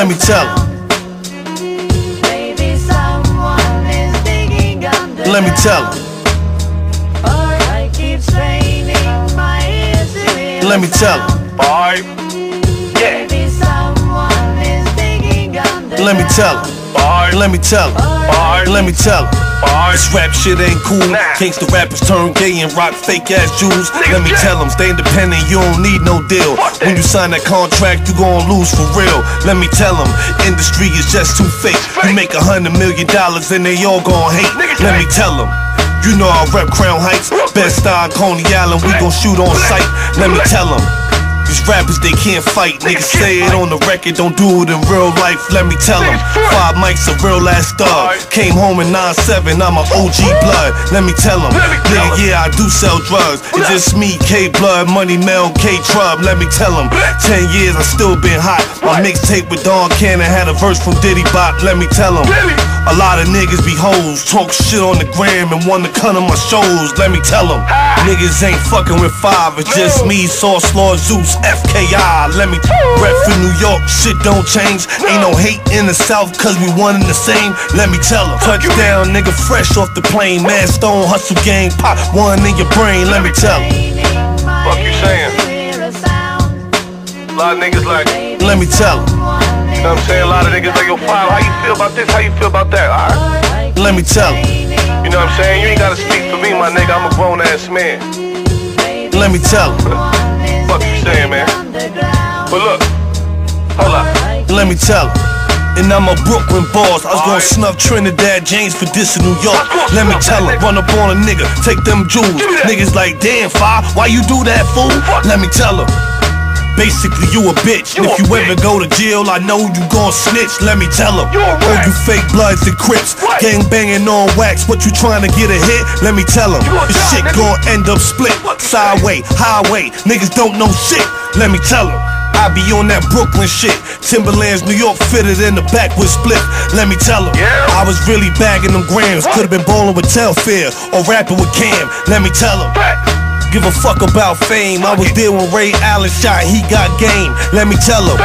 Let me tell him. Maybe someone is digging underground. Let me tell him. I keep straining my ears to hear Let me tell him. Bye. Yeah. Maybe someone is digging underground. Let me tell him. Bye. Let me tell him. Bye. Let me tell him. This rap shit ain't cool. Nah. Gangsta rappers turn gay and rock fake ass jewels. Let me tell them, stay independent, you don't need no deal. When you sign that contract, you gon' lose for real. Let me tell them, industry is just too fake. You make a hundred million dollars and they all gon' hate. Let me tell them. You know I rep Crown Heights, Bed-Stuy, Coney Island, we gon' shoot on sight. Let me tell them. These rappers, they can't fight. Niggas say it on the record, don't do it in real life. Let me tell them. Five mics, a real ass star. Came home in 9-7, I'm a OG blood. Let me tell them. Let me tell 'em. Yeah, yeah, I do sell drugs. It's just me, K Blood, Money Mel, K Trub. Let me tell them. Ten years, I still been hot. My mixtape with Don Cannon had a verse from Diddy Bop. Let me tell them. A lot of niggas be hoes, talk shit on the gram and wanna cut on my shows. Let me tell them. Niggas ain't fucking with five, it's just me, Sauce Lord Zeus, FKI. Let me rep for New York, shit don't change. Ain't no hate in the South, cause we one and the same. Let me tell them. Touchdown, nigga, fresh off the plane. Mad Stone, hustle gang, pop one in your brain. Let me tell them. Fuck you saying? A lot of niggas like, Let me tell them. know what I'm saying? A lot of niggas like, yo, Five, how you feel about this? How you feel about that? Alright? Let me tell them. You know what I'm saying? You ain't gotta speak for me, my nigga. I'm a grown ass man. Let me tell them. Fuck you saying, man? But look, hold up. Let me tell him. And I'm a Brooklyn boss. I was gonna snuff Trinidad James for this in New York. Let me tell him, run up on a nigga, take them jewels. Niggas like, damn, fi, why you do that, fool? Let me tell him. Basically, you a bitch. You if a you ever go to jail, I know you gon' snitch. Let me tell him. You All you fake bloods and crips. What? Gang banging on wax. What you trying to get a hit? Let me tell him. This die, shit nigga. gon' end up split. Sideway, highway. Niggas don't know shit. Let me tell him. I be on that Brooklyn shit. Timberlands, New York fitted in the back with split. Let me tell him. Yeah. I was really bagging them grams. Could've been bowling with Telfair or rapping with Cam. Let me tell him. Give a fuck about fame. I was there when Ray Allen shot, he got game. Let me tell him.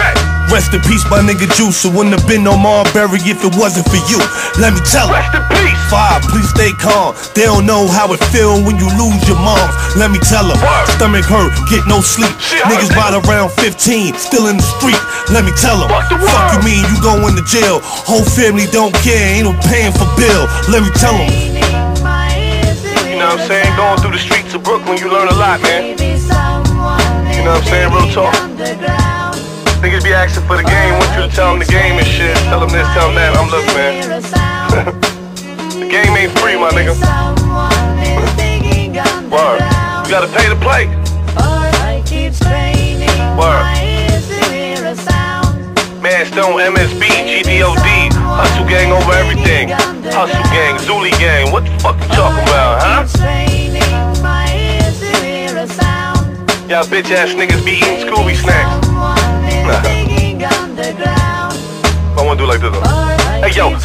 Rest in peace, my nigga Juice. It wouldn't have been no Marbury if it wasn't for you. Let me tell him. Rest in peace. Five, please stay calm. They don't know how it feel when you lose your mom. Let me tell. Word. Stomach hurt, get no sleep. Shit Niggas right around 15, still in the street. Let me tell them. Fuck Fuck you mean you going to jail? Whole family don't care, ain't no paying for bill. Let me tell them. You know what I'm saying? Going through the streets of Brooklyn, you learn a lot, man. You know what I'm saying? Real talk. Niggas be asking for the game, want you to tell them the game and shit. Tell them this, tell them that. I'm look, man. The game ain't free, my nigga. Word. You gotta pay to play. Word. Man, Stone, MSB, GDOD, Hustle Gang over everything. Hustle Gang, Zuli Gang, what the fuck you talking about, huh? Y'all bitch ass niggas be eating Scooby snacks. I wanna do like this. though. Hey yo,